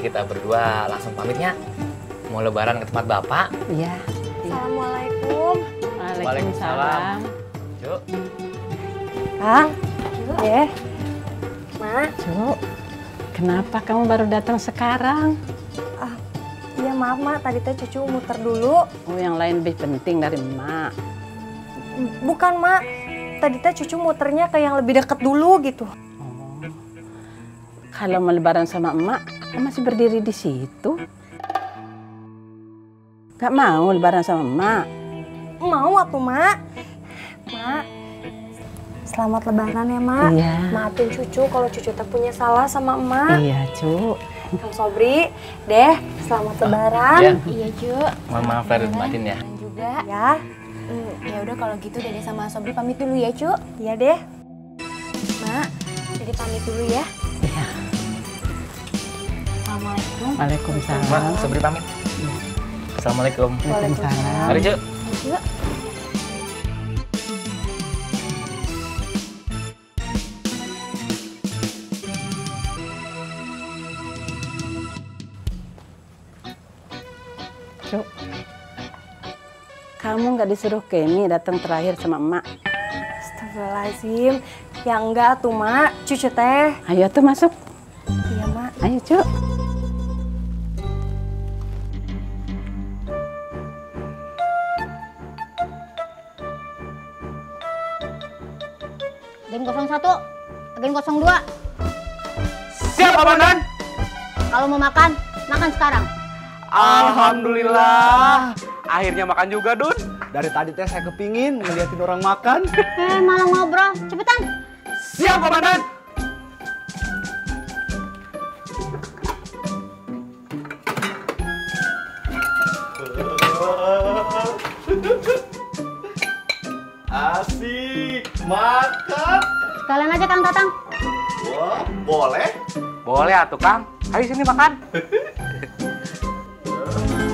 kita berdua langsung pamitnya. Mau lebaran ke tempat Bapak. Iya. Assalamualaikum. Waalaikumsalam. Cuk. Kang. Eh. Mak. Cuk, kenapa kamu baru datang sekarang? Ah, iya maaf mak, tadi teh cucu muter dulu. Oh, yang lain lebih penting dari emak. Bukan mak, tadi teh cucu muternya ke yang lebih deket dulu gitu. Kalau mau lebaran sama emak, kan masih berdiri di situ. Gak mau lebaran sama emak. Mau apa mak? Mak, selamat lebaran ya mak. Iya. Maafin cucu kalau cucu teh punya salah sama emak. Iya, Cuk. Kang Sobri, deh, selamat lebaran. Ya. Iya, Cuk. Mohon maaf lahir dan batin ya. Dan juga. Ya, Hmm, ya udah kalau gitu Dede sama Sobri pamit dulu ya, Cuk. iya deh. Mak, Dede pamit dulu ya. Iya. Assalamualaikum. Waalaikumsalam. Mak, Sobri pamit. Assalamualaikum. Waalaikumsalam. Mari, Cuk. Cuk. Cuk. Kamu nggak disuruh Kemi datang terakhir sama emak. Astagfirullahaladzim. Ya enggak tuh mak, cucu teh. Ayo tuh masuk. Iya mak. Ayo, Cuk. Agen 01, agen 02. Siap, Komandan. Kalau mau makan, makan sekarang. Alhamdulillah. Akhirnya makan juga, Dun. Dari tadi teh saya kepingin ngeliatin orang makan. Eh, malah ngobrol. Cepetan. Siap, Komandan. Asik, makan. Sekalian aja Kang Tatang. Wah, boleh? Boleh atuh, Kang. Ayo sini makan.